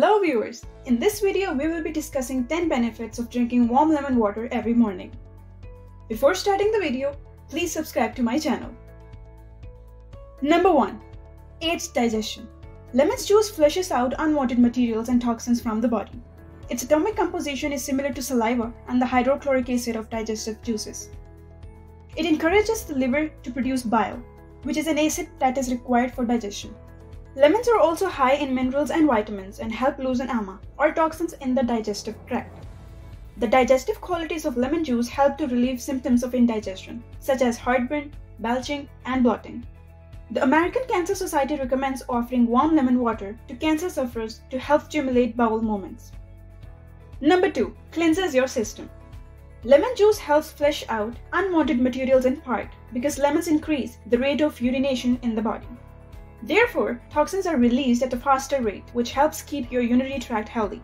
Hello viewers! In this video, we will be discussing 10 benefits of drinking warm lemon water every morning. Before starting the video, please subscribe to my channel. Number 1. Aids digestion. Lemon's juice flushes out unwanted materials and toxins from the body. Its atomic composition is similar to saliva and the hydrochloric acid of digestive juices. It encourages the liver to produce bile, which is an acid that is required for digestion. Lemons are also high in minerals and vitamins and help loosen ama, or toxins in the digestive tract. The digestive qualities of lemon juice help to relieve symptoms of indigestion, such as heartburn, belching, and bloating. The American Cancer Society recommends offering warm lemon water to cancer sufferers to help stimulate bowel movements. Number 2. Cleanses your system. Lemon juice helps flush out unwanted materials in part because lemons increase the rate of urination in the body. Therefore, toxins are released at a faster rate, which helps keep your urinary tract healthy.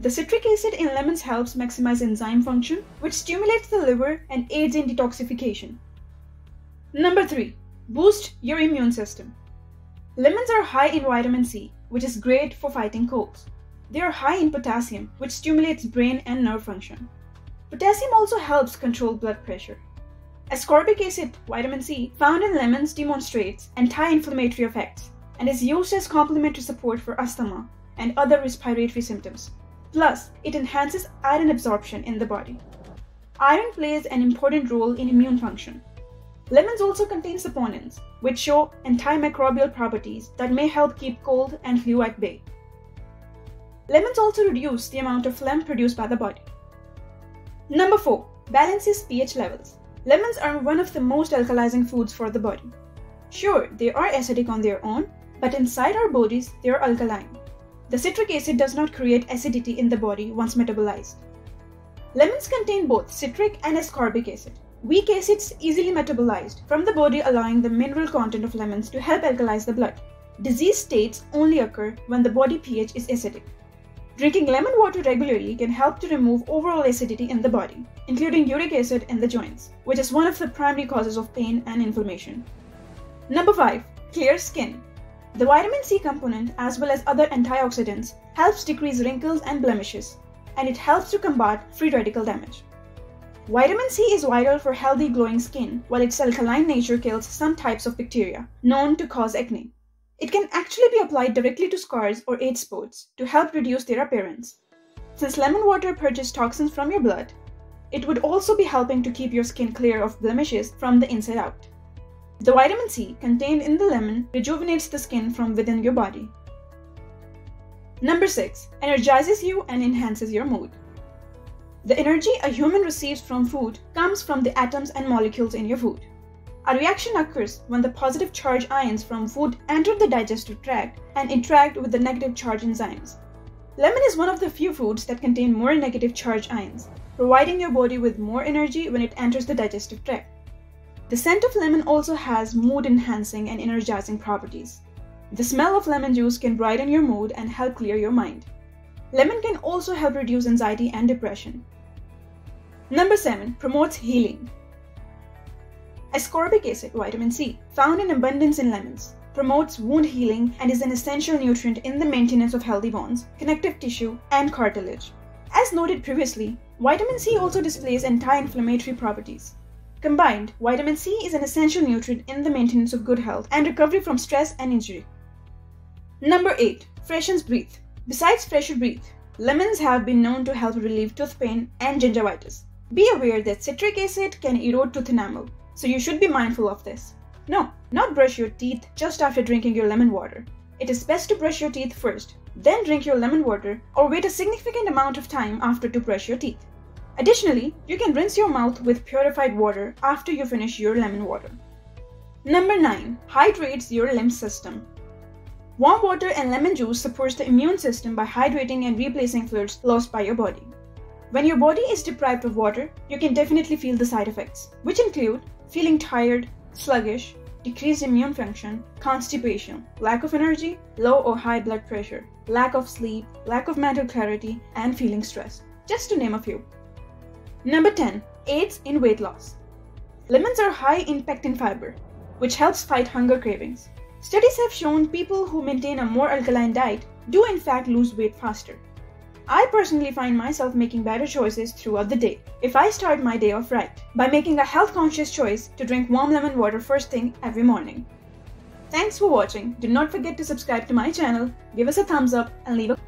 The citric acid in lemons helps maximize enzyme function, which stimulates the liver and aids in detoxification. Number 3. Boost your immune system. Lemons are high in vitamin C, which is great for fighting colds. They are high in potassium, which stimulates brain and nerve function. Potassium also helps control blood pressure. Ascorbic acid, vitamin C, found in lemons demonstrates anti-inflammatory effects and is used as complementary support for asthma and other respiratory symptoms. Plus, it enhances iron absorption in the body. Iron plays an important role in immune function. Lemons also contain saponins, which show antimicrobial properties that may help keep cold and flu at bay. Lemons also reduce the amount of phlegm produced by the body. Number 4. Balances pH levels. Lemons are one of the most alkalizing foods for the body. Sure, they are acidic on their own, but inside our bodies, they are alkaline. The citric acid does not create acidity in the body once metabolized. Lemons contain both citric and ascorbic acid. Weak acids easily metabolized from the body allowing the mineral content of lemons to help alkalize the blood. Disease states only occur when the body pH is acidic. Drinking lemon water regularly can help to remove overall acidity in the body, including uric acid in the joints, which is one of the primary causes of pain and inflammation. Number 5. Clear skin. The vitamin C component, as well as other antioxidants, helps decrease wrinkles and blemishes, and it helps to combat free radical damage. Vitamin C is vital for healthy glowing skin, while its alkaline nature kills some types of bacteria, known to cause acne. It can actually be applied directly to scars or age spots to help reduce their appearance. Since lemon water purges toxins from your blood, it would also be helping to keep your skin clear of blemishes from the inside out. The vitamin C contained in the lemon rejuvenates the skin from within your body. Number 6. Energizes you and enhances your mood. The energy a human receives from food comes from the atoms and molecules in your food. A reaction occurs when the positive charge ions from food enter the digestive tract and interact with the negative charge enzymes. Lemon is one of the few foods that contain more negative charge ions, providing your body with more energy when it enters the digestive tract. The scent of lemon also has mood enhancing and energizing properties. The smell of lemon juice can brighten your mood and help clear your mind. Lemon can also help reduce anxiety and depression. Number 7. Promotes healing. Ascorbic acid, vitamin C, found in abundance in lemons, promotes wound healing and is an essential nutrient in the maintenance of healthy bones, connective tissue, and cartilage. As noted previously, vitamin C also displays anti-inflammatory properties. Combined, vitamin C is an essential nutrient in the maintenance of good health and recovery from stress and injury. Number 8. Freshens breath. Besides fresher breath, lemons have been known to help relieve tooth pain and gingivitis. Be aware that citric acid can erode tooth enamel, so you should be mindful of this. No, not brush your teeth just after drinking your lemon water. It is best to brush your teeth first, then drink your lemon water or wait a significant amount of time after to brush your teeth. Additionally, you can rinse your mouth with purified water after you finish your lemon water. Number 9. Hydrates your lymph system. Warm water and lemon juice supports the immune system by hydrating and replacing fluids lost by your body. When your body is deprived of water, you can definitely feel the side effects, which include feeling tired, sluggish, decreased immune function, constipation, lack of energy, low or high blood pressure, lack of sleep, lack of mental clarity, and feeling stressed, just to name a few. Number 10. Aids in weight loss. Lemons are high in pectin fiber, which helps fight hunger cravings. Studies have shown people who maintain a more alkaline diet do in fact lose weight faster. I personally find myself making better choices throughout the day if I start my day off right by making a health conscious choice to drink warm lemon water first thing every morning. Thanks for watching. Do not forget to subscribe to my channel, give us a thumbs up and leave a